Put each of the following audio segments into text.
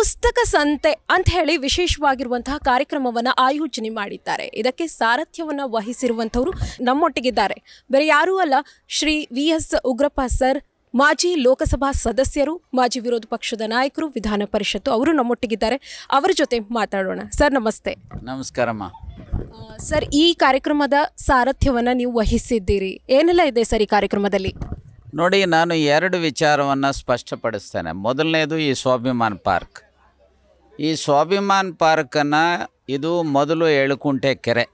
ಪುಸ್ತಕ ಸಂತೆ ಅಂತ ಹೇಳಿ ವಿಶೇಷವಾಗಿರುವಂತಹ ಕಾರ್ಯಕ್ರಮವನ್ನು ಆಯೋಜನೆ ಮಾಡಿದ್ದಾರೆ. ಇದಕ್ಕೆ ಸಾರಥ್ಯವನ್ನು ವಹಿಸಿರುವಂಥವರು ನಮ್ಮೊಟ್ಟಿಗಿದ್ದಾರೆ. ಬೇರೆ ಯಾರೂ ಅಲ್ಲ Shri V S Ugrappa sir ಮಾಜಿ ಲೋಕಸಭಾ ಸದಸ್ಯರು ಮಾಜಿ ವಿರೋಧ ಪಕ್ಷದ ನಾಯಕರು ವಿಧಾನ ಪರಿಷತ್ತು ಅವರು ನಮ್ಮೊಟ್ಟಿಗಿದ್ದಾರೆ. ಅವರ ಜೊತೆ ಮಾತಾಡೋಣ. ಸರ್ ನಮಸ್ತೆ. ನಮಸ್ಕಾರಮ್ಮ. ಸರ್ ಈ ಕಾರ್ಯಕ್ರಮದ ಸಾರಥ್ಯವನ್ನು ನೀವು ವಹಿಸಿದ್ದೀರಿ. ಏನೆಲ್ಲ ಇದೆ ಸರ್ ಈ ಕಾರ್ಯಕ್ರಮದಲ್ಲಿ? ನೋಡಿ ನಾನು ಎರಡು ವಿಚಾರವನ್ನು ಸ್ಪಷ್ಟಪಡಿಸ್ತೇನೆ. ಮೊದಲನೇದು ಈ ಸ್ವಾಭಿಮಾನ್ ಪಾರ್ಕ್. ಈ ಸ್ವಾಭಿಮಾನ್ ಪಾರ್ಕನ್ನು ಇದು ಮೊದಲು ಏಳುಕುಂಟೆ ಕೆರೆ.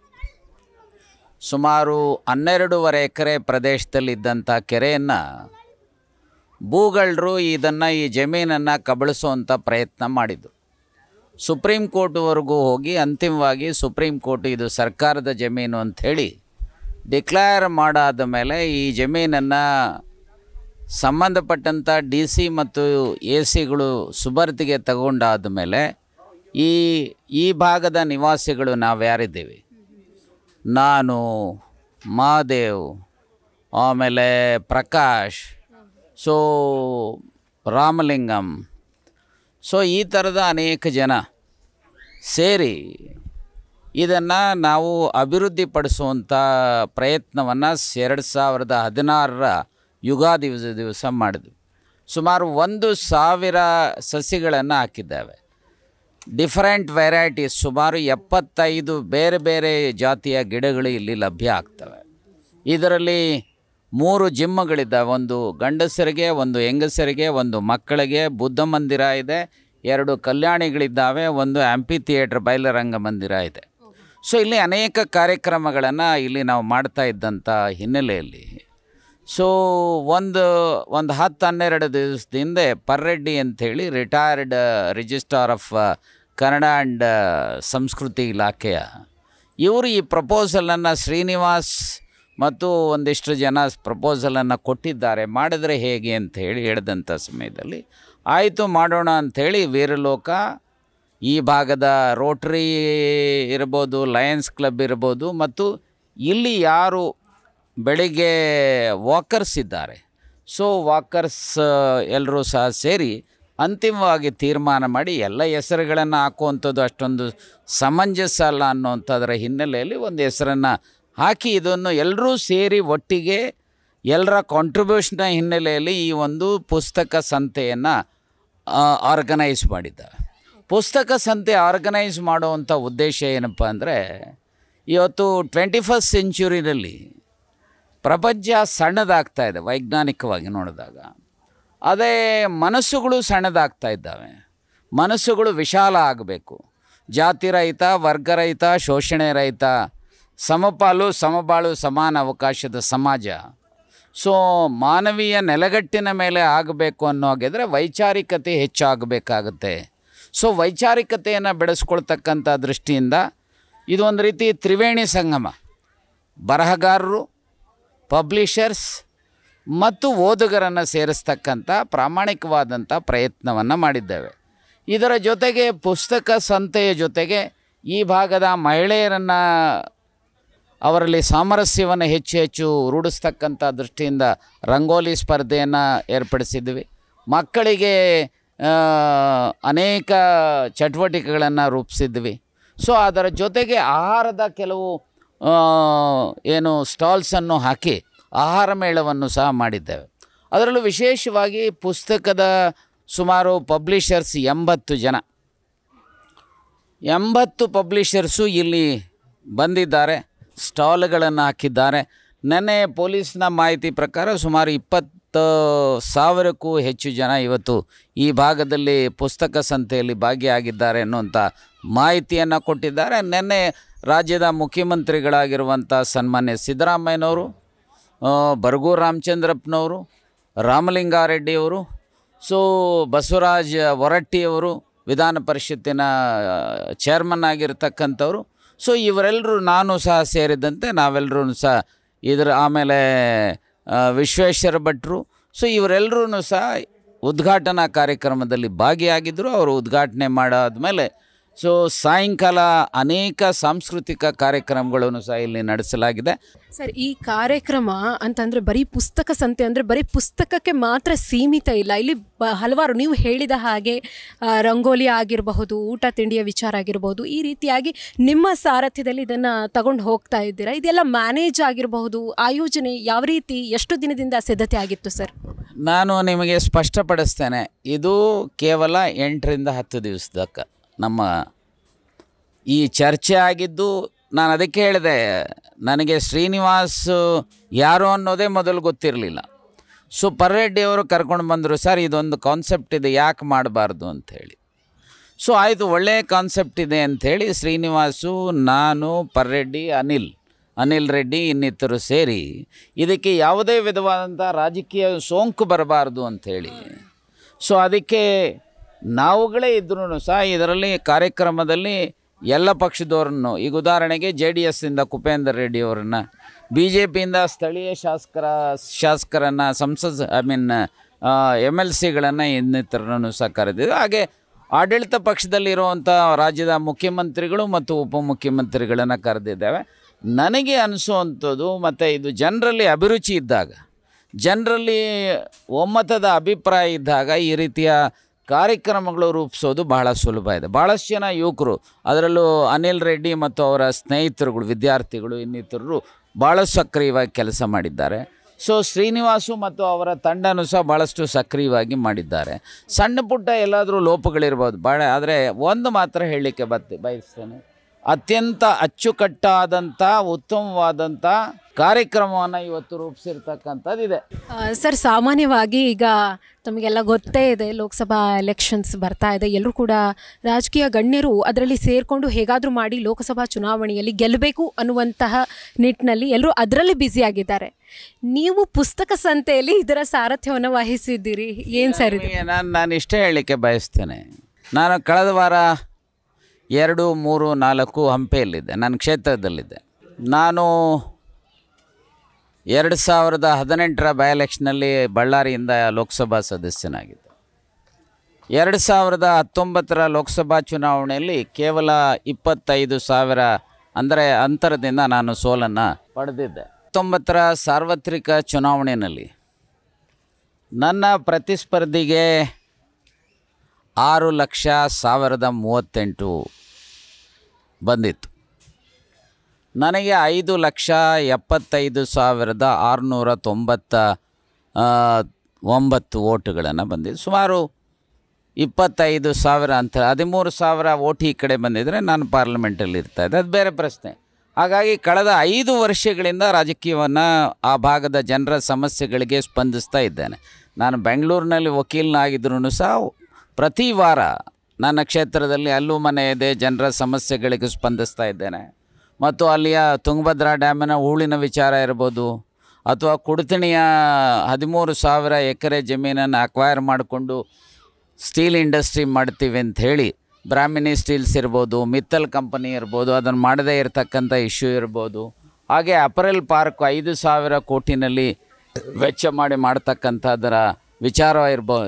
ಸುಮಾರು ಹನ್ನೆರಡೂವರೆ ಎಕರೆ ಪ್ರದೇಶದಲ್ಲಿದ್ದಂಥ ಕೆರೆಯನ್ನು ಭೂಗಳರು ಇದನ್ನು ಈ ಜಮೀನನ್ನು ಕಬಳಿಸುವಂಥ ಪ್ರಯತ್ನ ಮಾಡಿದ್ದು. ಸುಪ್ರೀಂ ಕೋರ್ಟ್ವರೆಗೂ ಹೋಗಿ ಅಂತಿಮವಾಗಿ ಸುಪ್ರೀಂ ಕೋರ್ಟ್ ಇದು ಸರ್ಕಾರದ ಜಮೀನು ಅಂಥೇಳಿ ಡಿಕ್ಲೇರ್ ಮಾಡಾದ ಮೇಲೆ ಈ ಜಮೀನನ್ನು ಸಂಬಂಧಪಟ್ಟಂಥ ಡಿ ಸಿ ಮತ್ತು ಎ ಸಿಗಳು ಸುಭರ್ತಿಗೆ ತಗೊಂಡಾದ ಮೇಲೆ ಈ ಈ ಭಾಗದ ನಿವಾಸಿಗಳು ನಾವು ಯಾರಿದ್ದೀವಿ ನಾನು ಮಹಾದೇವ್ ಆಮೇಲೆ ಪ್ರಕಾಶ್, ಸೊ ರಾಮಲಿಂಗಂ. ಸೊ ಈ ಥರದ ಅನೇಕ ಜನ ಸೇರಿ ಇದನ್ನು ನಾವು ಅಭಿವೃದ್ಧಿಪಡಿಸುವಂಥ ಪ್ರಯತ್ನವನ್ನು ಎರಡು ಸಾವಿರದ ಹದಿನಾರರ ಯುಗಾದಿ ದಿವಸ ಮಾಡಿದ್ವಿ. ಸುಮಾರು ಒಂದು ಸಾವಿರ ಸಸಿಗಳನ್ನು ಹಾಕಿದ್ದೇವೆ. ಡಿಫರೆಂಟ್ ವೆರೈಟೀಸ್, ಸುಮಾರು ಎಪ್ಪತ್ತೈದು ಬೇರೆ ಬೇರೆ ಜಾತಿಯ ಗಿಡಗಳು ಇಲ್ಲಿ ಲಭ್ಯ ಆಗ್ತವೆ. ಇದರಲ್ಲಿ ಮೂರು ಜಿಮ್ಮಗಳಿದ್ದಾವೆ. ಒಂದು ಗಂಡಸರಿಗೆ, ಒಂದು ಹೆಂಗಸರಿಗೆ, ಒಂದು ಮಕ್ಕಳಿಗೆ ಬುದ್ಧ ಮಂದಿರ ಇದೆ. ಎರಡು ಕಲ್ಯಾಣಿಗಳಿದ್ದಾವೆ. ಒಂದು ಆ್ಯಂಪಿ ಥಿಯೇಟ್ರ್ ಬಯಲರಂಗ ಮಂದಿರ ಇದೆ. ಸೊ, ಇಲ್ಲಿ ಅನೇಕ ಕಾರ್ಯಕ್ರಮಗಳನ್ನು ಇಲ್ಲಿ ನಾವು ಮಾಡ್ತಾ ಇದ್ದಂಥ ಹಿನ್ನೆಲೆಯಲ್ಲಿ ಸೊ ಒಂದು ಒಂದು ಹತ್ತು ಹನ್ನೆರಡು ದಿವಸದ ಹಿಂದೆ ಪರ್ರೆಡ್ಡಿ ಅಂಥೇಳಿ retired registrar of Kannada and ಸಂಸ್ಕೃತಿ ಇಲಾಖೆಯ. ಇವರು ಈ ಪ್ರಪೋಸಲನ್ನು ಶ್ರೀನಿವಾಸ್ ಮತ್ತು ಒಂದಿಷ್ಟು ಜನ ಪ್ರಪೋಸಲನ್ನು ಕೊಟ್ಟಿದ್ದಾರೆ. ಮಾಡಿದರೆ ಹೇಗೆ ಅಂತ ಹೇಳಿ ಹೇಳಿದಂಥ ಸಮಯದಲ್ಲಿ, ಆಯಿತು ಮಾಡೋಣ ಅಂಥೇಳಿ ವೀರಲೋಕ, ಈ ಭಾಗದ ರೋಟ್ರಿ ಇರ್ಬೋದು ಲಯನ್ಸ್ ಕ್ಲಬ್ ಇರ್ಬೋದು ಮತ್ತು ಇಲ್ಲಿ ಯಾರು ಬೆಳಿಗ್ಗೆ ವಾಕರ್ಸ್ ಇದ್ದಾರೆ. ಸೊ ವಾಕರ್ಸ್ ಎಲ್ಲರೂ ಸಹ ಸೇರಿ ಅಂತಿಮವಾಗಿ ತೀರ್ಮಾನ ಮಾಡಿ ಎಲ್ಲ ಹೆಸರುಗಳನ್ನು ಹಾಕುವಂಥದ್ದು ಅಷ್ಟೊಂದು ಸಮಂಜಸ ಅಲ್ಲ ಅನ್ನೋಂಥದ್ರ ಹಿನ್ನೆಲೆಯಲ್ಲಿ ಒಂದು ಹೆಸರನ್ನು ಹಾಕಿ ಇದನ್ನು ಎಲ್ಲರೂ ಸೇರಿ ಒಟ್ಟಿಗೆ ಎಲ್ಲರ ಕಾಂಟ್ರಿಬ್ಯೂಷನ್ನ ಹಿನ್ನೆಲೆಯಲ್ಲಿ ಈ ಒಂದು ಪುಸ್ತಕ ಸಂತೆಯನ್ನು ಆರ್ಗನೈಸ್ ಮಾಡಿದ್ದ ಪುಸ್ತಕ ಸಂತೆ ಆರ್ಗನೈಸ್ ಮಾಡುವಂಥ ಉದ್ದೇಶ ಏನಪ್ಪ ಅಂದರೆ, ಇವತ್ತು ಟ್ವೆಂಟಿ ಫಸ್ಟ್ ಸೆಂಚುರಿನಲ್ಲಿ ಪ್ರಪಂಚ ಸಣ್ಣದಾಗ್ತಾ ಇದೆ, ವೈಜ್ಞಾನಿಕವಾಗಿ ನೋಡಿದಾಗ. ಅದೇ ಮನಸ್ಸುಗಳು ಸಣ್ಣದಾಗ್ತಾ ಇದ್ದಾವೆ. ಮನಸ್ಸುಗಳು ವಿಶಾಲ ಆಗಬೇಕು. ಜಾತಿ ರಹಿತ, ವರ್ಗ ರಹಿತ, ಶೋಷಣೆ ರಹಿತ, ಸಮಪಾಲು, ಸಮಬಾಳು, ಸಮಾನ ಅವಕಾಶದ ಸಮಾಜ. ಸೊ ಮಾನವೀಯ ನೆಲೆಗಟ್ಟಿನ ಮೇಲೆ ಆಗಬೇಕು ಅನ್ನೋ ಹಾಗಿದ್ರೆ ವೈಚಾರಿಕತೆ ಹೆಚ್ಚಾಗಬೇಕಾಗತ್ತೆ. ಸೊ ವೈಚಾರಿಕತೆಯನ್ನು ಬೆಳೆಸ್ಕೊಳ್ತಕ್ಕಂಥ ದೃಷ್ಟಿಯಿಂದ ಇದೊಂದು ರೀತಿ ತ್ರಿವೇಣಿ ಸಂಗಮ. ಬರಹಗಾರರು ಪಬ್ಲಿಷರ್ಸ್ ಮತ್ತು ಓದುಗರನ್ನು ಸೇರಿಸ್ತಕ್ಕಂಥ ಪ್ರಾಮಾಣಿಕವಾದಂಥ ಪ್ರಯತ್ನವನ್ನು ಮಾಡಿದ್ದೇವೆ. ಇದರ ಜೊತೆಗೆ ಪುಸ್ತಕ ಸಂತೆಯ ಜೊತೆಗೆ ಈ ಭಾಗದ ಮಹಿಳೆಯರನ್ನು ಅವರಲ್ಲಿ ಸಾಮರಸ್ಯವನ್ನು ಹೆಚ್ಚು ಹೆಚ್ಚು ರೂಢಿಸ್ತಕ್ಕಂಥ ದೃಷ್ಟಿಯಿಂದ ರಂಗೋಲಿ ಸ್ಪರ್ಧೆಯನ್ನು ಏರ್ಪಡಿಸಿದ್ವಿ. ಮಕ್ಕಳಿಗೆ ಅನೇಕ ಚಟುವಟಿಕೆಗಳನ್ನು ರೂಪಿಸಿದ್ವಿ. ಸೊ ಅದರ ಜೊತೆಗೆ ಆಹಾರದ ಕೆಲವು ಏನು ಸ್ಟಾಲ್ಸನ್ನು ಹಾಕಿ ಆಹಾರ ಮೇಳವನ್ನು ಸಹ ಮಾಡಿದ್ದೇವೆ. ಅದರಲ್ಲೂ ವಿಶೇಷವಾಗಿ ಪುಸ್ತಕದ ಸುಮಾರು ಪಬ್ಲಿಷರ್ಸ್ ಎಂಬತ್ತು ಜನ. ಎಂಬತ್ತು ಪಬ್ಲಿಷರ್ಸು ಇಲ್ಲಿ ಬಂದಿದ್ದಾರೆ ಸ್ಟಾಲ್ಗಳನ್ನು ಹಾಕಿದ್ದಾರೆ. ನೆನ್ನೆ ಪೊಲೀಸ್ನ ಮಾಹಿತಿ ಪ್ರಕಾರ ಸುಮಾರು ಇಪ್ಪತ್ತು ಸಾವಿರಕ್ಕೂ ಹೆಚ್ಚು ಜನ ಇವತ್ತು ಈ ಭಾಗದಲ್ಲಿ ಪುಸ್ತಕ ಸಂತೆಯಲ್ಲಿ ಭಾಗಿಯಾಗಿದ್ದಾರೆ ಅನ್ನುವಂಥ ಮಾಹಿತಿಯನ್ನು ಕೊಟ್ಟಿದ್ದಾರೆ. ನಿನ್ನೆ ರಾಜ್ಯದ ಮುಖ್ಯಮಂತ್ರಿಗಳಾಗಿರುವಂಥ ಸನ್ಮಾನ್ಯ ಸಿದ್ದರಾಮಯ್ಯನವರು ಬರಗೂ ರಾಮಚಂದ್ರಪ್ಪನವರು, ರಾಮಲಿಂಗಾರೆಡ್ಡಿಯವರು, ಸೊ ಬಸವರಾಜ ಹೊರಟ್ಟಿಯವರು ವಿಧಾನ ಪರಿಷತ್ತಿನ ಚೇರ್ಮನ್ ಆಗಿರ್ತಕ್ಕಂಥವ್ರು. ಸೊ ಇವರೆಲ್ಲರೂ ನಾನು ಸಹ ಸೇರಿದಂತೆ ನಾವೆಲ್ಲರೂ ಸಹ ಇದರ ಆಮೇಲೆ ವಿಶ್ವೇಶ್ವರ ಭಟ್ರು. ಸೊ ಇವರೆಲ್ಲರೂ ಸಹ ಉದ್ಘಾಟನಾ ಕಾರ್ಯಕ್ರಮದಲ್ಲಿ ಭಾಗಿಯಾಗಿದ್ದರು ಅವರು ಉದ್ಘಾಟನೆ ಮಾಡಾದ್ಮೇಲೆ ಸೊ ಸಾಯಂಕಾಲ ಅನೇಕ ಸಾಂಸ್ಕೃತಿಕ ಕಾರ್ಯಕ್ರಮಗಳನ್ನು ಸಹ ಇಲ್ಲಿ ನಡೆಸಲಾಗಿದೆ. ಸರ್ ಈ ಕಾರ್ಯಕ್ರಮ ಅಂತಂದ್ರೆ ಬರೀ ಪುಸ್ತಕ ಸಂತೆ ಅಂದ್ರೆ ಬರೀ ಪುಸ್ತಕಕ್ಕೆ ಮಾತ್ರ ಸೀಮಿತ ಇಲ್ಲ. ಇಲ್ಲಿ ಬ ಹಲವಾರು ನೀವು ಹೇಳಿದ ಹಾಗೆ ರಂಗೋಲಿ ಆಗಿರಬಹುದು ಊಟ ತಿಂಡಿಯ ವಿಚಾರ ಆಗಿರಬಹುದು ಈ ರೀತಿಯಾಗಿ ನಿಮ್ಮ ಸಾರಥ್ಯದಲ್ಲಿ ಇದನ್ನು ತಗೊಂಡು ಹೋಗ್ತಾ ಇದ್ದೀರಾ? ಇದೆಲ್ಲ ಮ್ಯಾನೇಜ್ ಆಗಿರಬಹುದು ಆಯೋಜನೆ ಯಾವ ರೀತಿ ಎಷ್ಟು ದಿನದಿಂದ ಸಿದ್ಧತೆ ಆಗಿತ್ತು ಸರ್? ನಾನು ನಿಮಗೆ ಸ್ಪಷ್ಟಪಡಿಸ್ತೇನೆ. ಇದು ಕೇವಲ ಎಂಟರಿಂದ ಹತ್ತು ದಿವಸದಕ್ಕ. ನಮ್ಮ ಈ ಚರ್ಚೆ ಆಗಿದ್ದು ನಾನು ಅದಕ್ಕೆ ಹೇಳಿದೆ, ನನಗೆ ಶ್ರೀನಿವಾಸ್ ಯಾರು ಅನ್ನೋದೇ ಮೊದಲು ಗೊತ್ತಿರಲಿಲ್ಲ. ಸೊ ಪರ್ರೆಡ್ಡಿ ಅವರು ಕರ್ಕೊಂಡು ಬಂದರು, ಸರ್, ಇದೊಂದು ಕಾನ್ಸೆಪ್ಟ್ ಇದೆ, ಯಾಕೆ ಮಾಡಬಾರ್ದು? ಅಂಥೇಳಿ ಸೊ ಆಯಿತು ಒಳ್ಳೆಯ ಕಾನ್ಸೆಪ್ಟ್ ಇದೆ ಅಂಥೇಳಿ ಶ್ರೀನಿವಾಸು, ನಾನು, ಪರ್ರೆಡ್ಡಿ, ಅನಿಲ್ ಅನಿಲ್ ರೆಡ್ಡಿ ಇನ್ನಿತರು ಸೇರಿ ಇದಕ್ಕೆ ಯಾವುದೇ ವಿಧವಾದಂಥ ರಾಜಕೀಯ ಸೋಂಕು ಬರಬಾರ್ದು ಅಂಥೇಳಿ ಸೊ ಅದಕ್ಕೆ ನಾವುಗಳೇ ಇದ್ರೂ ಸಹ ಇದರಲ್ಲಿ ಕಾರ್ಯಕ್ರಮದಲ್ಲಿ ಎಲ್ಲ ಪಕ್ಷದವ್ರನ್ನು, ಈಗ ಉದಾಹರಣೆಗೆ ಜೆ ಡಿ ಎಸ್ಸಿಂದ ಕುಪೇಂದ್ರ ರೆಡ್ಡಿ ಅವರನ್ನು ಬಿ ಜೆ ಪಿಯಿಂದ ಸ್ಥಳೀಯ ಶಾಸಕರ, ಶಾಸಕರನ್ನು, ಸಂಸದ್, ಐ ಮೀನ್ ಎಂ ಎಲ್ ಸಿಗಳನ್ನು ಇನ್ನಿತರನ್ನು ಸಹ ಕರೆದಿದ್ದು ಹಾಗೆ ಆಡಳಿತ ಪಕ್ಷದಲ್ಲಿರುವಂಥ ರಾಜ್ಯದ ಮುಖ್ಯಮಂತ್ರಿಗಳು ಮತ್ತು ಉಪಮುಖ್ಯಮಂತ್ರಿಗಳನ್ನು ಕರೆದಿದ್ದೇವೆ. ನನಗೆ ಅನಿಸುವಂಥದ್ದು, ಮತ್ತು ಇದು ಜನರಲ್ಲಿ ಅಭಿರುಚಿ ಇದ್ದಾಗ, ಜನರಲ್ಲಿ ಒಮ್ಮತದ ಅಭಿಪ್ರಾಯ ಇದ್ದಾಗ ಈ ರೀತಿಯ ಕಾರ್ಯಕ್ರಮಗಳು ರೂಪಿಸೋದು ಬಹಳ ಸುಲಭ ಇದೆ. ಭಾಳಷ್ಟು ಜನ ಯುವಕರು, ಅದರಲ್ಲೂ ಅನಿಲ್ ರೆಡ್ಡಿ ಮತ್ತು ಅವರ ಸ್ನೇಹಿತರುಗಳು, ವಿದ್ಯಾರ್ಥಿಗಳು, ಇನ್ನಿತರರು ಭಾಳ ಸಕ್ರಿಯವಾಗಿ ಕೆಲಸ ಮಾಡಿದ್ದಾರೆ. ಸೊ ಶ್ರೀನಿವಾಸು ಮತ್ತು ಅವರ ತಂಡನೂ ಸಹ ಭಾಳಷ್ಟು ಸಕ್ರಿಯವಾಗಿ ಮಾಡಿದ್ದಾರೆ. ಸಣ್ಣ ಪುಟ್ಟ ಎಲ್ಲಾದರೂ ಲೋಪಗಳಿರ್ಬೋದು. ಭಾಳ ಆದರೆ ಒಂದು ಮಾತ್ರ ಹೇಳಲಿಕ್ಕೆ ಬತ್ತೆ ಬಯಸ್ತೇನೆ. ಅತ್ಯಂತ ಅಚ್ಚುಕಟ್ಟಾದಂಥ ಉತ್ತಮವಾದಂಥ ಕಾರ್ಯಕ್ರಮವನ್ನು ಇವತ್ತು ರೂಪಿಸಿರ್ತಕ್ಕಂಥದ್ದಿದೆ. ಸರ್ ಸಾಮಾನ್ಯವಾಗಿ ಈಗ ತಮಗೆಲ್ಲ ಗೊತ್ತೇ ಇದೆ ಲೋಕಸಭಾ ಎಲೆಕ್ಷನ್ಸ್ ಬರ್ತಾ ಇದೆ. ಎಲ್ಲರೂ ಕೂಡ ರಾಜಕೀಯ ಗಣ್ಯರು ಅದರಲ್ಲಿ ಸೇರಿಕೊಂಡು ಹೇಗಾದರೂ ಮಾಡಿ ಲೋಕಸಭಾ ಚುನಾವಣೆಯಲ್ಲಿ ಗೆಲ್ಲಬೇಕು ಅನ್ನುವಂತಹ ನಿಟ್ಟಿನಲ್ಲಿ ಎಲ್ಲರೂ ಅದರಲ್ಲಿ ಬ್ಯುಸಿಯಾಗಿದ್ದಾರೆ ನೀವು ಪುಸ್ತಕ ಸಂತೆಯಲ್ಲಿ ಇದರ ಸಾರಥ್ಯವನ್ನು ವಹಿಸಿದ್ದೀರಿ. ಏನು ಸರ್ ನಾನು ನಾನು ಇಷ್ಟೇ ಹೇಳಲಿಕ್ಕೆ ಬಯಸ್ತೇನೆ. ನಾನು ಕಳೆದ ವಾರ ಎರಡು, ಮೂರು, ನಾಲ್ಕು ಹಂಪೆಯಲ್ಲಿದ್ದೆ ನನ್ನ ಕ್ಷೇತ್ರದಲ್ಲಿದ್ದೆ. ನಾನು ಎರಡು ಸಾವಿರದ ಹದಿನೆಂಟರ ಬೈ ಎಲೆಕ್ಷನಲ್ಲಿ ಬಳ್ಳಾರಿಯಿಂದ ಲೋಕಸಭಾ ಸದಸ್ಯನಾಗಿದ್ದೆ. ಎರಡು ಸಾವಿರದ ಹತ್ತೊಂಬತ್ತರ ಲೋಕಸಭಾ ಚುನಾವಣೆಯಲ್ಲಿ ಕೇವಲ ಇಪ್ಪತ್ತೈದು ಸಾವಿರ, ಅಂದರೆ ಅಂತರದಿಂದ ನಾನು ಸೋಲನ್ನು ಪಡೆದಿದ್ದೆ. ಹತ್ತೊಂಬತ್ತರ ಸಾರ್ವತ್ರಿಕ ಚುನಾವಣೆಯಲ್ಲಿ ನನ್ನ ಪ್ರತಿಸ್ಪರ್ಧಿಗೆ ಆರು ಲಕ್ಷ ಸಾವಿರದ ಮೂವತ್ತೆಂಟು ಬಂದಿತ್ತು. ನನಗೆ ಐದು ಲಕ್ಷ ಎಪ್ಪತ್ತೈದು ಸಾವಿರದ ಆರುನೂರ ತೊಂಬತ್ತ ಒಂಬತ್ತು ಓಟುಗಳನ್ನು ಬಂದಿದ್ದು ಸುಮಾರು ಇಪ್ಪತ್ತೈದು ಸಾವಿರ ಅಂತ ಹದಿಮೂರು ಸಾವಿರ ಓಟ್ ಈ ಕಡೆ ಬಂದಿದ್ದರೆ ನಾನು ಪಾರ್ಲಿಮೆಂಟಲ್ಲಿ ಇರ್ತಾಯಿದ್ದೆ ಅದು ಬೇರೆ ಪ್ರಶ್ನೆ. ಹಾಗಾಗಿ ಕಳೆದ ಐದು ವರ್ಷಗಳಿಂದ ರಾಜಕೀಯವನ್ನು ಆ ಭಾಗದ ಜನರ ಸಮಸ್ಯೆಗಳಿಗೆ ಸ್ಪಂದಿಸ್ತಾ ಇದ್ದೇನೆ. ನಾನು ಬೆಂಗಳೂರಿನಲ್ಲಿ ವಕೀಲನಾಗಿದ್ರೂ ಸಹ ಪ್ರತಿ ವಾರ ನನ್ನ ಕ್ಷೇತ್ರದಲ್ಲಿ ಅಲ್ಲೂ ಮನೆ ಇದೆ, ಜನರ ಸಮಸ್ಯೆಗಳಿಗೆ ಸ್ಪಂದಿಸ್ತಾ ಇದ್ದೇನೆ. ಮತ್ತು ಅಲ್ಲಿಯ ತುಂಗಭದ್ರಾ ಡ್ಯಾಮಿನ ಹೂಳಿನ ವಿಚಾರ ಇರ್ಬೋದು, ಅಥವಾ ಕುಡ್ತಿಣಿಯ ಹದಿಮೂರು ಸಾವಿರ ಎಕರೆ ಜಮೀನನ್ನು ಅಕ್ವೈರ್ ಮಾಡಿಕೊಂಡು ಸ್ಟೀಲ್ ಇಂಡಸ್ಟ್ರಿ ಮಾಡ್ತೀವಿ ಅಂತ ಹೇಳಿ, ಬ್ರಾಹ್ಮಿಣಿ ಸ್ಟೀಲ್ಸ್ ಇರ್ಬೋದು, ಮಿತ್ತಲ್ ಕಂಪನಿ ಇರ್ಬೋದು, ಅದನ್ನು ಮಾಡದೇ ಇರತಕ್ಕಂಥ ಇಶ್ಯೂ ಇರ್ಬೋದು. ಹಾಗೆ ಅಪರೆಲ್ ಪಾರ್ಕ್ ಐದು ಸಾವಿರ ಕೋಟಿನಲ್ಲಿ ವೆಚ್ಚ ಮಾಡಿ ಮಾಡ್ತಕ್ಕಂಥದ್ದರ ವಿಚಾರ ಇರ್ಬೋ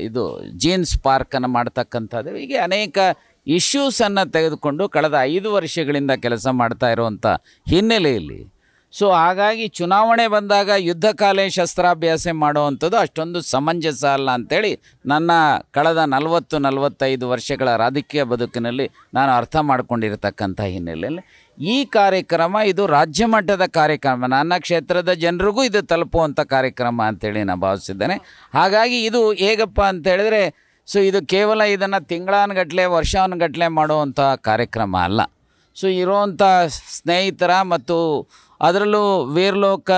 ಇದು ಜೀನ್ಸ್ ಪಾರ್ಕನ್ನು ಮಾಡ್ತಕ್ಕಂಥದ್ದು. ಹೀಗೆ ಅನೇಕ ಇಶ್ಯೂಸನ್ನು ತೆಗೆದುಕೊಂಡು ಕಳೆದ ಐದು ವರ್ಷಗಳಿಂದ ಕೆಲಸ ಮಾಡ್ತಾ ಇರುವಂಥ ಹಿನ್ನೆಲೆಯಲ್ಲಿ. ಸೊ, ಹಾಗಾಗಿ ಚುನಾವಣೆ ಬಂದಾಗ ಯುದ್ಧಕಾಲೇ ಶಸ್ತ್ರಾಭ್ಯಾಸ ಮಾಡುವಂಥದ್ದು ಅಷ್ಟೊಂದು ಸಮಂಜಸ ಅಲ್ಲ ಅಂಥೇಳಿ ನನ್ನ ಕಳೆದ ನಲವತ್ತು ನಲವತ್ತೈದು ವರ್ಷಗಳ ರಾಜಕೀಯ ಬದುಕಿನಲ್ಲಿ ನಾನು ಅರ್ಥ ಮಾಡ್ಕೊಂಡಿರತಕ್ಕಂಥ ಹಿನ್ನೆಲೆಯಲ್ಲಿ. ಈ ಕಾರ್ಯಕ್ರಮ ಇದು ರಾಜ್ಯ ಮಟ್ಟದ ಕಾರ್ಯಕ್ರಮ. ನನ್ನ ಕ್ಷೇತ್ರದ ಜನರಿಗೂ ಇದು ತಲುಪುವಂಥ ಕಾರ್ಯಕ್ರಮ ಅಂತೇಳಿ ನಾನು ಭಾವಿಸಿದ್ದೇನೆ. ಹಾಗಾಗಿ ಇದು ಹೇಗಪ್ಪ ಅಂತ ಹೇಳಿದ್ರೆ ಸೊ ಇದು ಕೇವಲ ಇದನ್ನು ತಿಂಗಳಾನುಗಟ್ಟಲೆ ವರ್ಷಾನುಗಟ್ಟಲೆ ಮಾಡುವಂಥ ಕಾರ್ಯಕ್ರಮ ಅಲ್ಲ. ಸೊ ಇರೋವಂಥ ಸ್ನೇಹಿತರ ಮತ್ತು ಅದರಲ್ಲೂ ವೀರ್ಲೋಕ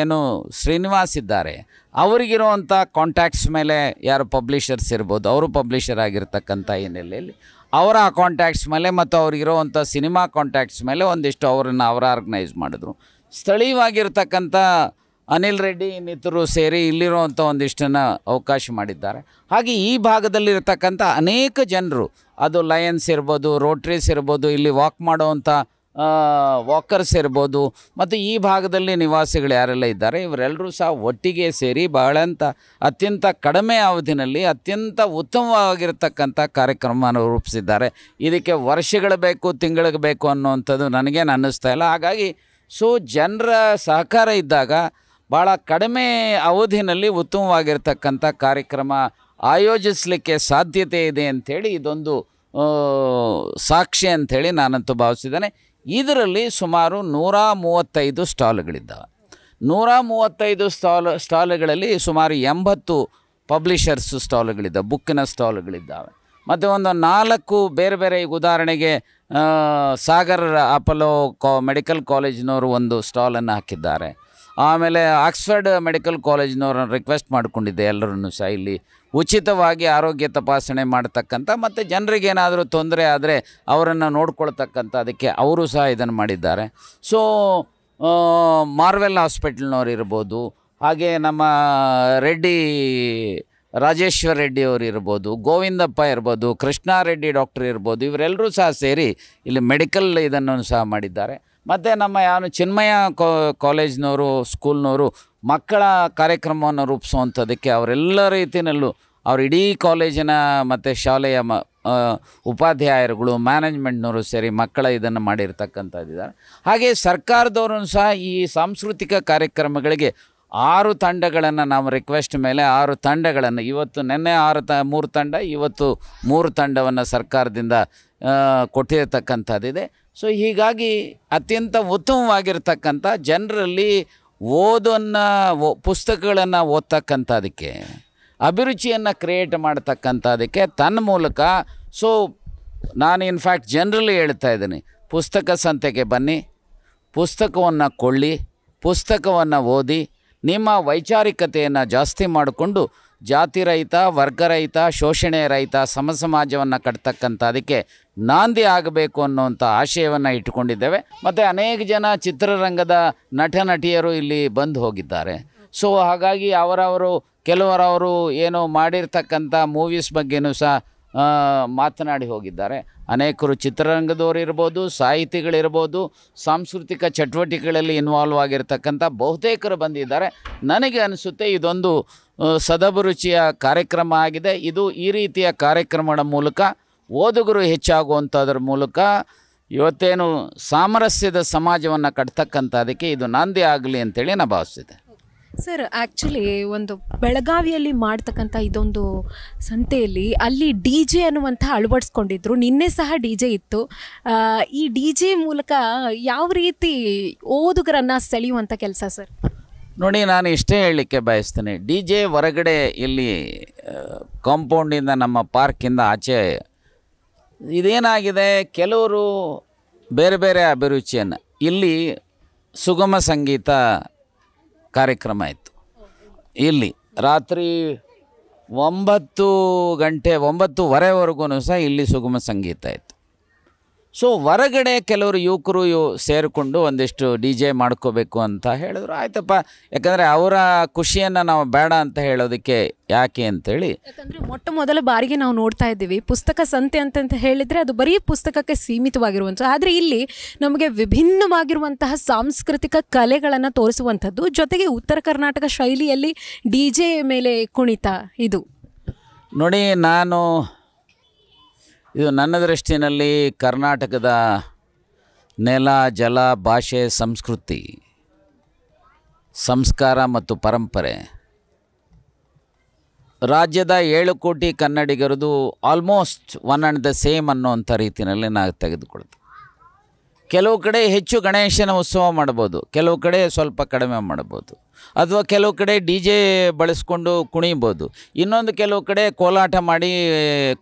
ಏನು ಶ್ರೀನಿವಾಸ್ ಇದ್ದಾರೆ. ಅವರಿಗಿರೋವಂಥ ಕಾಂಟ್ಯಾಕ್ಟ್ಸ್ ಮೇಲೆ ಯಾರು ಪಬ್ಲಿಷರ್ಸ್ ಇರ್ಬೋದು, ಅವರು ಪಬ್ಲಿಷರ್ ಆಗಿರ್ತಕ್ಕಂಥ ಹಿನ್ನೆಲೆಯಲ್ಲಿ ಅವರ ಕಾಂಟ್ಯಾಕ್ಟ್ಸ್ ಮೇಲೆ ಮತ್ತು ಅವ್ರಿಗಿರುವಂಥ ಸಿನಿಮಾ ಕಾಂಟ್ಯಾಕ್ಟ್ಸ್ ಮೇಲೆ ಒಂದಿಷ್ಟು ಅವರನ್ನು ಅವರ ಆರ್ಗನೈಸ್ ಮಾಡಿದ್ರು. ಸ್ಥಳೀಯವಾಗಿರ್ತಕ್ಕಂಥ ಅನಿಲ್ ರೆಡ್ಡಿ ಇನ್ನಿತರು ಸೇರಿ ಇಲ್ಲಿರುವಂಥ ಒಂದಿಷ್ಟನ್ನು ಅವಕಾಶ ಮಾಡಿದ್ದಾರೆ. ಹಾಗೆ ಈ ಭಾಗದಲ್ಲಿರ್ತಕ್ಕಂಥ ಅನೇಕ ಜನರು, ಅದು ಲಯನ್ಸ್ ಇರ್ಬೋದು ರೋಟ್ರೀಸ್ ಇರ್ಬೋದು, ಇಲ್ಲಿ ವಾಕ್ ಮಾಡುವಂಥ ವಾಕರ್ಸ್ ಇರ್ಬೋದು, ಮತ್ತು ಈ ಭಾಗದಲ್ಲಿ ನಿವಾಸಿಗಳು ಯಾರೆಲ್ಲ ಇದ್ದಾರೆ, ಇವರೆಲ್ಲರೂ ಸಹ ಒಟ್ಟಿಗೆ ಸೇರಿ ಬಹಳಂತ, ಅತ್ಯಂತ ಕಡಿಮೆ ಅವಧಿನಲ್ಲಿ ಅತ್ಯಂತ ಉತ್ತಮವಾಗಿರ್ತಕ್ಕಂಥ ಕಾರ್ಯಕ್ರಮವನ್ನು ರೂಪಿಸಿದ್ದಾರೆ. ಇದಕ್ಕೆ ವರ್ಷಗಳು ಬೇಕು, ತಿಂಗಳಿಗೆ ಬೇಕು ಅನ್ನುವಂಥದ್ದು ನನಗೇನು ಅನ್ನಿಸ್ತಾ ಇಲ್ಲ. ಹಾಗಾಗಿ, ಸೊ, ಜನರ ಸಹಕಾರ ಇದ್ದಾಗ ಭಾಳ ಕಡಿಮೆ ಅವಧಿನಲ್ಲಿ ಉತ್ತಮವಾಗಿರ್ತಕ್ಕಂಥ ಕಾರ್ಯಕ್ರಮ ಆಯೋಜಿಸಲಿಕ್ಕೆ ಸಾಧ್ಯತೆ ಇದೆ ಅಂಥೇಳಿ ಇದೊಂದು ಸಾಕ್ಷಿ ಅಂಥೇಳಿ ನಾನಂತೂ ಭಾವಿಸಿದ್ದೇನೆ. ಇದರಲ್ಲಿ ಸುಮಾರು ನೂರ ಮೂವತ್ತೈದು ಸ್ಟಾಲ್ಗಳಿದ್ದಾವೆ. ನೂರ ಮೂವತ್ತೈದು ಸ್ಟಾಲ್, ಸ್ಟಾಲ್ಗಳಲ್ಲಿ ಸುಮಾರು ಎಂಬತ್ತು ಪಬ್ಲಿಷರ್ಸ್ ಸ್ಟಾಲ್ಗಳಿದ್ದಾವೆ, ಬುಕ್ಕಿನ ಸ್ಟಾಲ್ಗಳಿದ್ದಾವೆ. ಮತ್ತು ಒಂದು ನಾಲ್ಕು ಬೇರೆ ಬೇರೆ ಈಗ ಉದಾಹರಣೆಗೆ ಸಾಗರ್ ಅಪೋಲೋ ಕಾ, ಮೆಡಿಕಲ್ ಕಾಲೇಜಿನವರು ಒಂದು ಸ್ಟಾಲನ್ನು ಹಾಕಿದ್ದಾರೆ. ಆಮೇಲೆ ಆಕ್ಸ್ಫರ್ಡ್ ಮೆಡಿಕಲ್ ಕಾಲೇಜಿನವ್ರನ್ನ ರಿಕ್ವೆಸ್ಟ್ ಮಾಡಿಕೊಂಡಿದ್ದೆ ಎಲ್ಲರನ್ನು ಸಹ ಇಲ್ಲಿ ಉಚಿತವಾಗಿ ಆರೋಗ್ಯ ತಪಾಸಣೆ ಮಾಡ್ತಕ್ಕಂಥ ಮತ್ತು ಜನರಿಗೆ ಏನಾದರೂ ತೊಂದರೆ ಆದರೆ ಅವರನ್ನು ನೋಡ್ಕೊಳ್ತಕ್ಕಂಥ ಅದಕ್ಕೆ ಅವರು ಸಹ ಇದನ್ನು ಮಾಡಿದ್ದಾರೆ. ಸೊ ಮಾರ್ವೆಲ್ ಹಾಸ್ಪಿಟ್ಲ್ನವ್ರು ಇರ್ಬೋದು, ಹಾಗೆ ನಮ್ಮ ರೆಡ್ಡಿ, ರಾಜೇಶ್ವರ ರೆಡ್ಡಿ ಅವರು ಇರ್ಬೋದು, ಗೋವಿಂದಪ್ಪ ಇರ್ಬೋದು ಕೃಷ್ಣಾರೆಡ್ಡಿ ಡಾಕ್ಟರ್ ಇರ್ಬೋದು, ಇವರೆಲ್ಲರೂ ಸಹ ಸೇರಿ ಇಲ್ಲಿ ಮೆಡಿಕಲ್ ಇದನ್ನು ಸಹ ಮಾಡಿದ್ದಾರೆ. ಮತ್ತು ನಮ್ಮ ಯಾರು ಚಿನ್ಮಯ ಕಾಲೇಜ್ನವರು, ಸ್ಕೂಲ್ನವರು ಮಕ್ಕಳ ಕಾರ್ಯಕ್ರಮವನ್ನು ರೂಪಿಸುವಂಥದ್ದಕ್ಕೆ ಅವರೆಲ್ಲ ರೀತಿಯಲ್ಲೂ ಅವ್ರ ಇಡೀ ಕಾಲೇಜಿನ ಮತ್ತು ಶಾಲೆಯ ಮ ಉಪಾಧ್ಯಾಯರುಗಳು, ಮ್ಯಾನೇಜ್ಮೆಂಟ್ನವರು ಸೇರಿ ಮಕ್ಕಳ ಇದನ್ನು ಮಾಡಿರ್ತಕ್ಕಂಥದ್ದಿದ್ದಾರೆ. ಹಾಗೆ ಸರ್ಕಾರದವರು ಸಹ ಈ ಸಾಂಸ್ಕೃತಿಕ ಕಾರ್ಯಕ್ರಮಗಳಿಗೆ ಆರು ತಂಡಗಳನ್ನು ನಾವು ರಿಕ್ವೆಸ್ಟ್ ಮೇಲೆ ಆರು ತಂಡಗಳನ್ನು, ಇವತ್ತು ನಿನ್ನೆ ಆರು ತ, ಮೂರು ತಂಡ, ಇವತ್ತು ಮೂರು ತಂಡವನ್ನು ಸರ್ಕಾರದಿಂದ ಕೊಟ್ಟಿರತಕ್ಕಂಥದ್ದಿದೆ. ಸೊ ಹೀಗಾಗಿ ಅತ್ಯಂತ ಉತ್ತಮವಾಗಿರ್ತಕ್ಕಂಥ ಜನರಲ್ಲಿ ಓದನ್ನು ಪುಸ್ತಕಗಳನ್ನು ಓದ್ತಕ್ಕಂಥದಕ್ಕೆ ಅಭಿರುಚಿಯನ್ನು ಕ್ರಿಯೇಟ್ ಮಾಡ್ತಕ್ಕಂಥದಕ್ಕೆ ತನ್ನ ಮೂಲಕ ಸೊ ನಾನು ಇನ್ಫ್ಯಾಕ್ಟ್ ಜನರಲಿ ಹೇಳ್ತಾ ಇದ್ದೀನಿ. ಪುಸ್ತಕ ಸಂತೆಗೆ ಬನ್ನಿ, ಪುಸ್ತಕವನ್ನು ಕೊಳ್ಳಿ, ಪುಸ್ತಕವನ್ನು ಓದಿ, ನಿಮ್ಮ ವೈಚಾರಿಕತೆಯನ್ನು ಜಾಸ್ತಿ ಮಾಡಿಕೊಂಡು ಜಾತಿ ರಹಿತ ವರ್ಗರಹಿತ ಶೋಷಣೆ ರಹಿತ, ಸಮ ಸಮಾಜವನ್ನು ಕಟ್ತಕ್ಕಂಥ ಅದಕ್ಕೆ ನಾಂದಿ ಆಗಬೇಕು ಅನ್ನುವಂಥ ಆಶಯವನ್ನು ಇಟ್ಟುಕೊಂಡಿದ್ದೇವೆ. ಮತ್ತು ಅನೇಕ ಜನ ಚಿತ್ರರಂಗದ ನಟ ನಟಿಯರು ಇಲ್ಲಿ ಬಂದು ಹೋಗಿದ್ದಾರೆ. ಸೊ ಹಾಗಾಗಿ ಅವರವರು, ಕೆಲವರವರು ಏನೋ ಮಾಡಿರ್ತಕ್ಕಂಥ ಮೂವೀಸ್ ಬಗ್ಗೆನೂ ಸಹ ಮಾತನಾಡಿ ಹೋಗಿದ್ದಾರೆ. ಅನೇಕರು ಚಿತ್ರರಂಗದವರು ಇರ್ಬೋದು, ಸಾಹಿತಿಗಳಿರ್ಬೋದು, ಸಾಂಸ್ಕೃತಿಕ ಚಟುವಟಿಕೆಗಳಲ್ಲಿ ಇನ್ವಾಲ್ವ್ ಆಗಿರ್ತಕ್ಕಂಥ ಬಹುತೇಕರು ಬಂದಿದ್ದಾರೆ. ನನಗೆ ಅನಿಸುತ್ತೆ ಇದೊಂದು ಸದಭಿರುಚಿಯ ಕಾರ್ಯಕ್ರಮ ಆಗಿದೆ. ಇದು ಈ ರೀತಿಯ ಕಾರ್ಯಕ್ರಮದ ಮೂಲಕ ಓದುಗರು ಹೆಚ್ಚಾಗುವಂಥದ್ರ ಮೂಲಕ ಇವತ್ತೇನು ಸಾಮರಸ್ಯದ ಸಮಾಜವನ್ನು ಕಟ್ತಕ್ಕಂಥದಕ್ಕೆ ಇದು ನಾಂದಿ ಆಗಲಿ ಅಂತೇಳಿ ನಾನು ಭಾವಿಸಿದೆ ಸರ್ ಆ್ಯಕ್ಚುಲಿ ಒಂದು ಬೆಳಗಾವಿಯಲ್ಲಿ ಮಾಡ್ತಕ್ಕಂಥ ಇದೊಂದು ಸಂತೆಯಲ್ಲಿ ಅಲ್ಲಿ ಡಿ ಜೆ ಅನ್ನುವಂಥ ಅಳವಡಿಸ್ಕೊಂಡಿದ್ರು. ನಿನ್ನೆ ಸಹ ಡಿ ಜೆ ಇತ್ತು. ಈ ಡಿ ಜೆ ಮೂಲಕ ಯಾವ ರೀತಿ ಓದುಗರನ್ನು ಸೆಳೆಯುವಂಥ ಕೆಲಸ ಸರ್? ನೋಡಿ, ನಾನು ಇಷ್ಟೇ ಹೇಳಲಿಕ್ಕೆ ಬಯಸ್ತೇನೆ. ಡಿ ಜೆ ಹೊರಗಡೆ ಇಲ್ಲಿ ಕಾಂಪೌಂಡಿಂದ ನಮ್ಮ ಪಾರ್ಕಿಂದ ಆಚೆ ಇದೇನಾಗಿದೆ? ಕೆಲವರು ಬೇರೆ ಬೇರೆ ಅಭಿರುಚಿಯನ್ನು. ಇಲ್ಲಿ ಸುಗಮ ಸಂಗೀತ ಕಾರ್ಯಕ್ರಮ ಇತ್ತು. ಇಲ್ಲಿ ರಾತ್ರಿ ಒಂಬತ್ತು ಗಂಟೆ, ಒಂಬತ್ತುವರೆವರೆಗೂ ಸಹ ಇಲ್ಲಿ ಸುಗಮ ಸಂಗೀತ ಇತ್ತು. ಸೊ ಹೊರಗಡೆ ಕೆಲವರು ಯುವಕರು ಯು ಸೇರಿಕೊಂಡು ಒಂದಿಷ್ಟು ಡಿ ಜೆ ಮಾಡ್ಕೋಬೇಕು ಅಂತ ಹೇಳಿದ್ರು. ಆಯ್ತಪ್ಪ. ಯಾಕಂದರೆ ಅವರ ಖುಷಿಯನ್ನು ನಾವು ಬೇಡ ಅಂತ ಹೇಳೋದಕ್ಕೆ ಯಾಕೆ ಅಂತೇಳಿ. ಯಾಕಂದರೆ ಮೊಟ್ಟ ಮೊದಲ ಬಾರಿಗೆ ನಾವು ನೋಡ್ತಾ ಇದ್ದೀವಿ. ಪುಸ್ತಕ ಸಂತೆ ಅಂತಂತ ಹೇಳಿದರೆ ಅದು ಬರೀ ಪುಸ್ತಕಕ್ಕೆ ಸೀಮಿತವಾಗಿರುವಂತ ಆದರೆ ಇಲ್ಲಿ ನಮಗೆ ವಿಭಿನ್ನವಾಗಿರುವಂತಹ ಸಾಂಸ್ಕೃತಿಕ ಕಲೆಗಳನ್ನು ತೋರಿಸುವಂಥದ್ದು ಜೊತೆಗೆ ಉತ್ತರ ಕರ್ನಾಟಕ ಶೈಲಿಯಲ್ಲಿ ಡಿ ಜೆ ಮೇಲೆ ಕುಣಿತ ಇದು. ನೋಡಿ ನಾನು ಇದು ನನ್ನ ದೃಷ್ಟಿನಲ್ಲಿ ಕರ್ನಾಟಕದ ನೆಲ, ಜಲ, ಭಾಷೆ, ಸಂಸ್ಕೃತಿ, ಸಂಸ್ಕಾರ ಮತ್ತು ಪರಂಪರೆ. ರಾಜ್ಯದ ಏಳು ಕೋಟಿ ಕನ್ನಡಿಗರದು almost one and the same ಅನ್ನೋವಂಥ ರೀತಿಯಲ್ಲಿ ನಾವು ತೆಗೆದುಕೊಳ್ತೀವಿ ಕೆಲವು ಕಡೆ ಹೆಚ್ಚು ಗಣೇಶನ ಉತ್ಸವ ಮಾಡ್ಬೋದು, ಕೆಲವು ಕಡೆ ಸ್ವಲ್ಪ ಕಡಿಮೆ ಮಾಡ್ಬೋದು, ಅಥವಾ ಕೆಲವು ಕಡೆ ಡಿ ಜೆ ಬಳಸ್ಕೊಂಡು ಕುಣಿಬೋದು, ಇನ್ನೊಂದು ಕೆಲವು ಕಡೆ ಕೋಲಾಟ ಮಾಡಿ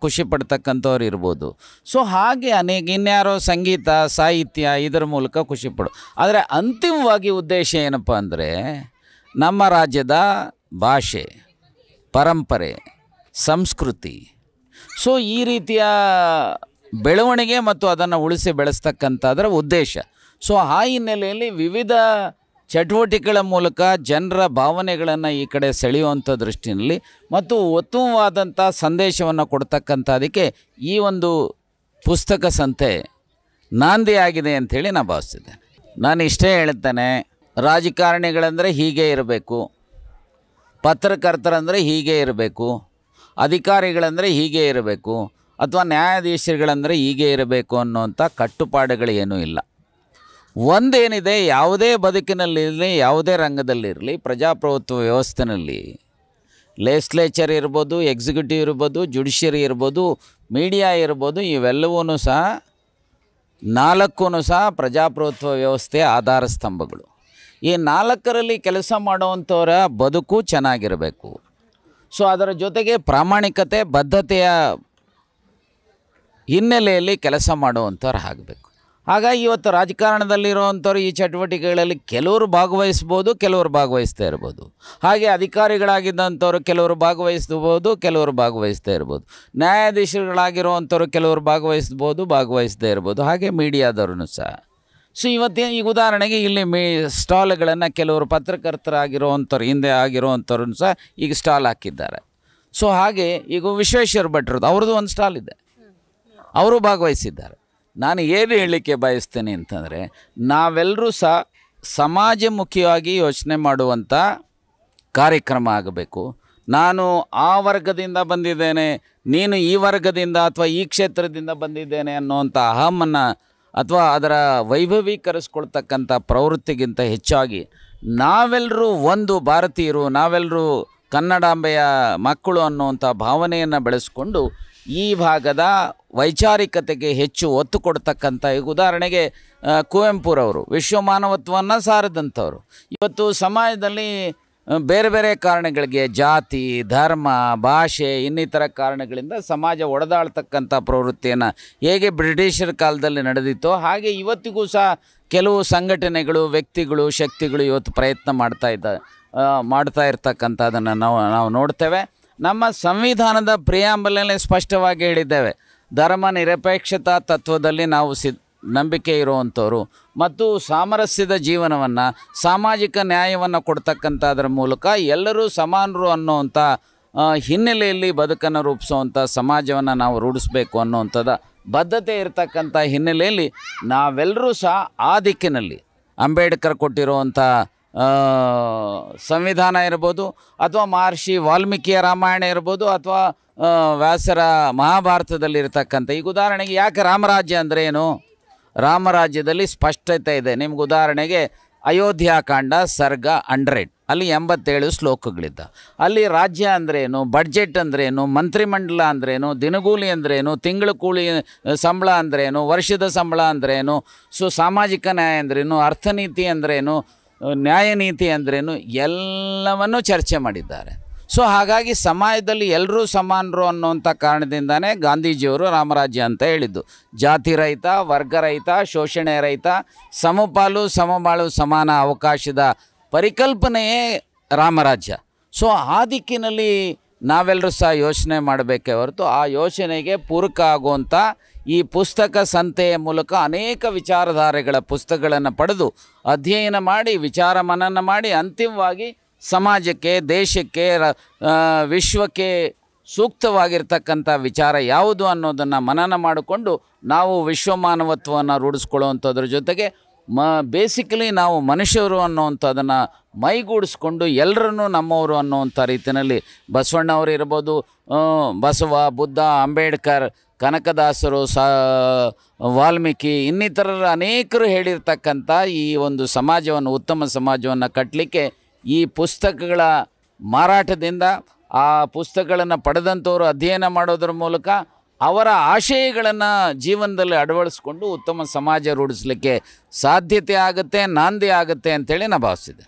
ಖುಷಿ ಪಡ್ತಕ್ಕಂಥವ್ರು ಇರ್ಬೋದು. ಸೊ ಹಾಗೆ ಅನೇಕ ಇನ್ಯಾರೋ ಸಂಗೀತ, ಸಾಹಿತ್ಯ ಇದರ ಮೂಲಕ ಖುಷಿ ಪಡು, ಆದರೆ ಅಂತಿಮವಾಗಿ ಉದ್ದೇಶ ಏನಪ್ಪ ಅಂದರೆ ನಮ್ಮ ರಾಜ್ಯದ ಭಾಷೆ, ಪರಂಪರೆ, ಸಂಸ್ಕೃತಿ. ಸೊ ಈ ರೀತಿಯ ಬೆಳವಣಿಗೆ ಮತ್ತು ಅದನ್ನು ಉಳಿಸಿ ಬೆಳೆಸ್ತಕ್ಕಂಥದ್ರ ಉದ್ದೇಶ. ಸೊ, ಆ ಹಿನ್ನೆಲೆಯಲ್ಲಿ ವಿವಿಧ ಚಟುವಟಿಕೆಗಳ ಮೂಲಕ ಜನರ ಭಾವನೆಗಳನ್ನು ಈ ಕಡೆ ಸೆಳೆಯುವಂಥ ದೃಷ್ಟಿಯಲ್ಲಿ ಮತ್ತು ಉತ್ತಮವಾದಂಥ ಸಂದೇಶವನ್ನು ಕೊಡ್ತಕ್ಕಂಥದಕ್ಕೆ ಈ ಒಂದು ಪುಸ್ತಕ ಸಂತೆ ನಾಂದಿ ಆಗಿದೆ ಅಂಥೇಳಿ ನಾನು ಭಾವಿಸ್ತಿದ್ದೇನೆ ನಾನು ಇಷ್ಟೇ ಹೇಳ್ತೇನೆ, ರಾಜಕಾರಣಿಗಳಂದರೆ ಹೀಗೆ ಇರಬೇಕು, ಪತ್ರಕರ್ತರಂದರೆ ಹೀಗೆ ಇರಬೇಕು, ಅಧಿಕಾರಿಗಳಂದರೆ ಹೀಗೆ ಇರಬೇಕು ಅಥವಾ ನ್ಯಾಯಾಧೀಶರುಗಳಂದರೆ ಹೀಗೆ ಇರಬೇಕು ಅನ್ನುವಂಥ ಕಟ್ಟುಪಾಡುಗಳು ಏನೂ ಇಲ್ಲ. ಒಂದೇನಿದೆ, ಯಾವುದೇ ಬದುಕಿನಲ್ಲಿರಲಿ, ಯಾವುದೇ ರಂಗದಲ್ಲಿರಲಿ, ಪ್ರಜಾಪ್ರಭುತ್ವ ವ್ಯವಸ್ಥೆಯಲ್ಲಿ ಲೆಸ್ಲೇಚರ್ ಇರ್ಬೋದು, ಎಕ್ಸಿಕ್ಯೂಟಿವ್ ಇರ್ಬೋದು, ಜುಡಿಷಿಯರಿ ಇರ್ಬೋದು, ಮೀಡಿಯಾ ಇರ್ಬೋದು ಇವೆಲ್ಲವೂ ಸಹ ನಾಲ್ಕೂ ಸಹ ಪ್ರಜಾಪ್ರಭುತ್ವ ವ್ಯವಸ್ಥೆಯ ಆಧಾರ ಸ್ತಂಭಗಳು. ಈ ನಾಲ್ಕರಲ್ಲಿ ಕೆಲಸ ಮಾಡುವಂಥವರ ಬದುಕು ಚೆನ್ನಾಗಿರಬೇಕು. ಸೊ, ಅದರ ಜೊತೆಗೆ ಪ್ರಾಮಾಣಿಕತೆ, ಬದ್ಧತೆಯ ಹಿನ್ನೆಲೆಯಲ್ಲಿ ಕೆಲಸ ಮಾಡುವಂಥವ್ರು ಆಗಬೇಕು. ಹಾಗಾಗಿ ಇವತ್ತು ರಾಜಕಾರಣದಲ್ಲಿರುವಂಥವ್ರು ಈ ಚಟುವಟಿಕೆಗಳಲ್ಲಿ ಕೆಲವರು ಭಾಗವಹಿಸ್ಬೋದು, ಕೆಲವರು ಭಾಗವಹಿಸ್ತಾ ಇರ್ಬೋದು. ಹಾಗೆ ಅಧಿಕಾರಿಗಳಾಗಿದ್ದಂಥವ್ರು ಕೆಲವರು ಭಾಗವಹಿಸ್ಬೋದು, ಕೆಲವರು ಭಾಗವಹಿಸ್ತಾ ಇರ್ಬೋದು. ನ್ಯಾಯಾಧೀಶರುಗಳಾಗಿರುವಂಥವ್ರು ಕೆಲವರು ಭಾಗವಹಿಸ್ಬೋದು, ಭಾಗವಹಿಸ್ತಾ ಇರ್ಬೋದು. ಹಾಗೆ ಮೀಡಿಯಾದವ್ರೂ ಸಹ. ಸೊ ಇವತ್ತೇ ಈಗ ಉದಾಹರಣೆಗೆ ಇಲ್ಲಿ ಮೀ, ಸ್ಟಾಲ್ಗಳನ್ನು ಕೆಲವರು ಪತ್ರಕರ್ತರಾಗಿರುವಂಥವ್ರು, ಹಿಂದೆ ಆಗಿರುವಂಥವ್ರು ಸಹ ಈಗ ಸ್ಟಾಲ್ ಹಾಕಿದ್ದಾರೆ. ಸೊ, ಹಾಗೆ ಈಗ ವಿಶ್ವೇಶ್ವರ ಭಟ್ರದ್ದು ಅವ್ರದ್ದು ಒಂದು ಸ್ಟಾಲ್ ಇದೆ. ಅವರು ಭಾಗವಹಿಸಿದ್ದಾರೆ. ನಾನು ಏನು ಹೇಳಲಿಕ್ಕೆ ಬಯಸ್ತೇನೆ ಅಂತಂದರೆ, ನಾವೆಲ್ಲರೂ ಸಹ ಸಮಾಜಮುಖಿಯಾಗಿ ಯೋಚನೆ ಮಾಡುವಂಥ ಕಾರ್ಯಕ್ರಮ ಆಗಬೇಕು. ನಾನು ಆ ವರ್ಗದಿಂದ ಬಂದಿದ್ದೇನೆ, ನೀನು ಈ ವರ್ಗದಿಂದ ಅಥವಾ ಈ ಕ್ಷೇತ್ರದಿಂದ ಬಂದಿದ್ದೇನೆ ಅನ್ನುವಂಥ ಅಹಮನ್ನು ಅಥವಾ ಅದರ ವೈಭವೀಕರಿಸ್ಕೊಳ್ತಕ್ಕಂಥ ಪ್ರವೃತ್ತಿಗಿಂತ ಹೆಚ್ಚಾಗಿ ನಾವೆಲ್ಲರೂ ಒಂದು ಭಾರತೀಯರು, ನಾವೆಲ್ಲರೂ ಕನ್ನಡಾಂಬೆಯ ಮಕ್ಕಳು ಅನ್ನುವಂಥ ಭಾವನೆಯನ್ನು ಬೆಳೆಸ್ಕೊಂಡು ಈ ಭಾಗದ ವೈಚಾರಿಕತೆಗೆ ಹೆಚ್ಚು ಒತ್ತು ಕೊಡ್ತಕ್ಕಂಥ ಈಗ ಉದಾಹರಣೆಗೆ ಕುವೆಂಪುರವರು, ವಿಶ್ವ ಮಾನವತ್ವವನ್ನು ಸಾರದಂಥವ್ರು. ಇವತ್ತು ಸಮಾಜದಲ್ಲಿ ಬೇರೆ ಬೇರೆ ಕಾರಣಗಳಿಗೆ ಜಾತಿ, ಧರ್ಮ, ಭಾಷೆ, ಇನ್ನಿತರ ಕಾರಣಗಳಿಂದ ಸಮಾಜ ಒಡೆದಾಳ್ತಕ್ಕಂಥ ಪ್ರವೃತ್ತಿಯನ್ನು ಹೇಗೆ ಬ್ರಿಟಿಷರ ಕಾಲದಲ್ಲಿ ನಡೆದಿತ್ತೋ, ಹಾಗೆ ಇವತ್ತಿಗೂ ಸಹ ಕೆಲವು ಸಂಘಟನೆಗಳು, ವ್ಯಕ್ತಿಗಳು, ಶಕ್ತಿಗಳು ಇವತ್ತು ಪ್ರಯತ್ನ ಮಾಡ್ತಾ ಇದ್ದ ಮಾಡ್ತಾ ಇರ್ತಕ್ಕಂಥದ್ದನ್ನು ನಾವು ನಾವು ನೋಡ್ತೇವೆ. ನಮ್ಮ ಸಂವಿಧಾನದ ಪ್ರಿಯಾಂಬಲಲ್ಲಿ ಸ್ಪಷ್ಟವಾಗಿ ಹೇಳಿದ್ದೇವೆ. ಧರ್ಮ ನಿರಪೇಕ್ಷತಾ ತತ್ವದಲ್ಲಿ ನಾವು ಸಿ ನಂಬಿಕೆ ಇರುವಂಥವರು. ಮತ್ತು ಸಾಮರಸ್ಯದ ಜೀವನವನ್ನು, ಸಾಮಾಜಿಕ ನ್ಯಾಯವನ್ನು ಕೊಡ್ತಕ್ಕಂಥದ್ರ ಮೂಲಕ ಎಲ್ಲರೂ ಸಮಾನರು ಅನ್ನೋವಂಥ ಹಿನ್ನೆಲೆಯಲ್ಲಿ ಬದುಕನ್ನು ರೂಪಿಸುವಂಥ ಸಮಾಜವನ್ನು ನಾವು ರೂಢಿಸಬೇಕು ಅನ್ನೋವಂಥದ್ದು ಬದ್ಧತೆ ಇರತಕ್ಕಂಥ ಹಿನ್ನೆಲೆಯಲ್ಲಿ ನಾವೆಲ್ಲರೂ ಸಹ ಆ ದಿಕ್ಕಿನಲ್ಲಿ ಅಂಬೇಡ್ಕರ್ ಕೊಟ್ಟಿರುವಂಥ ಸಂವಿಧಾನ ಇರ್ಬೋದು, ಅಥವಾ ಮಹರ್ಷಿ ವಾಲ್ಮೀಕಿಯ ರಾಮಾಯಣ ಇರ್ಬೋದು, ಅಥವಾ ವ್ಯಾಸರ ಮಹಾಭಾರತದಲ್ಲಿರ್ತಕ್ಕಂಥ ಈಗ ಉದಾಹರಣೆಗೆ ಯಾಕೆ ರಾಮರಾಜ್ಯ ಅಂದರೆ ಏನು ರಾಮರಾಜ್ಯದಲ್ಲಿ ಸ್ಪಷ್ಟತೆ ಇದೆ ನಿಮ್ಗೆ ಉದಾಹರಣೆಗೆ ಅಯೋಧ್ಯಾಕಾಂಡ ಸರ್ಗ ಹಂಡ್ರೆಡ್ ಅಲ್ಲಿ ಎಂಬತ್ತೇಳು ಶ್ಲೋಕಗಳಿದ್ದ ಅಲ್ಲಿ ರಾಜ್ಯ ಅಂದ್ರೇನು ಬಡ್ಜೆಟ್ ಅಂದ್ರೇನು ಮಂತ್ರಿಮಂಡಲ ಅಂದ್ರೇನು ದಿನಗೂಲಿ ಅಂದ್ರೇನು ತಿಂಗಳ ಕೂಲಿ ಸಂಬಳ ಅಂದ್ರೇನು ವರ್ಷದ ಸಂಬಳ ಅಂದ್ರೇನು ಸೊ ಸಾಮಾಜಿಕ ನ್ಯಾಯ ಅಂದ್ರೇನು ಅರ್ಥನೀತಿ ಅಂದ್ರೇನು ನ್ಯಾಯ ನೀತಿ ಅಂದ್ರೇನು ಎಲ್ಲವನ್ನೂ ಚರ್ಚೆ ಮಾಡಿದ್ದಾರೆ ಸೊ ಹಾಗಾಗಿ ಸಮಾಜದಲ್ಲಿ ಎಲ್ಲರೂ ಸಮಾನರು ಅನ್ನುವಂಥ ಕಾರಣದಿಂದನೇ ಗಾಂಧೀಜಿಯವರು ರಾಮರಾಜ್ಯ ಅಂತ ಹೇಳಿದ್ದು. ಜಾತಿ ರಹಿತ, ವರ್ಗ ರಹಿತ, ಶೋಷಣೆ ರಹಿತ, ಸಮಪಾಲು ಸಮಬಾಳು ಸಮಾನ ಅವಕಾಶದ ಪರಿಕಲ್ಪನೆಯೇ ರಾಮರಾಜ್ಯ. ಸೊ ಆ ದಿಕ್ಕಿನಲ್ಲಿ ನಾವೆಲ್ಲರೂ ಸಹ ಯೋಚನೆ ಮಾಡಬೇಕೇ ಹೊರತು ಆ ಯೋಚನೆಗೆ ಪೂರಕ ಆಗುವಂಥ ಈ ಪುಸ್ತಕ ಸಂತೆಯ ಮೂಲಕ ಅನೇಕ ವಿಚಾರಧಾರೆಗಳ ಪುಸ್ತಕಗಳನ್ನು ಪಡೆದು ಅಧ್ಯಯನ ಮಾಡಿ ವಿಚಾರ ಮನನ ಮಾಡಿ, ಅಂತಿಮವಾಗಿ ಸಮಾಜಕ್ಕೆ, ದೇಶಕ್ಕೆ ವಿಶ್ವಕ್ಕೆ ಸೂಕ್ತವಾಗಿರ್ತಕ್ಕಂಥ ವಿಚಾರ ಯಾವುದು ಅನ್ನೋದನ್ನು ಮನನ ಮಾಡಿಕೊಂಡು ನಾವು ವಿಶ್ವಮಾನವತ್ವವನ್ನು ರೂಢಿಸ್ಕೊಳ್ಳುವಂಥದ್ರ ಜೊತೆಗೆ ಮ ಬೇಸಿಕಲಿ ನಾವು ಮನುಷ್ಯರು ಅನ್ನೋವಂಥದ್ದನ್ನು ಮೈಗೂಡಿಸ್ಕೊಂಡು ಎಲ್ಲರನ್ನೂ ನಮ್ಮವರು ಅನ್ನೋವಂಥ ರೀತಿಯಲ್ಲಿ ಬಸವಣ್ಣವರು ಇರ್ಬೋದು ಬಸವ, ಬುದ್ಧ, ಅಂಬೇಡ್ಕರ್, ಕನಕದಾಸರು, ಸಾ, ವಾಲ್ಮೀಕಿ ಇನ್ನಿತರರ ಅನೇಕರು ಹೇಳಿರ್ತಕ್ಕಂಥ ಈ ಒಂದು ಸಮಾಜವನ್ನು, ಉತ್ತಮ ಸಮಾಜವನ್ನು ಕಟ್ಟಲಿಕ್ಕೆ ಈ ಪುಸ್ತಕಗಳ ಮಾರಾಟದಿಂದ, ಆ ಪುಸ್ತಕಗಳನ್ನು ಪಡೆದಂಥವರು ಅಧ್ಯಯನ ಮಾಡೋದ್ರ ಮೂಲಕ ಅವರ ಆಶಯಗಳನ್ನು ಜೀವನದಲ್ಲಿ ಅಳವಡಿಸ್ಕೊಂಡು ಉತ್ತಮ ಸಮಾಜ ರೂಢಿಸಲಿಕ್ಕೆ ಸಾಧ್ಯತೆ ಆಗುತ್ತೆ, ನಾಂದಿ ಆಗುತ್ತೆ ಅಂತೇಳಿ ನಾನು ಭಾವಿಸಿದೆ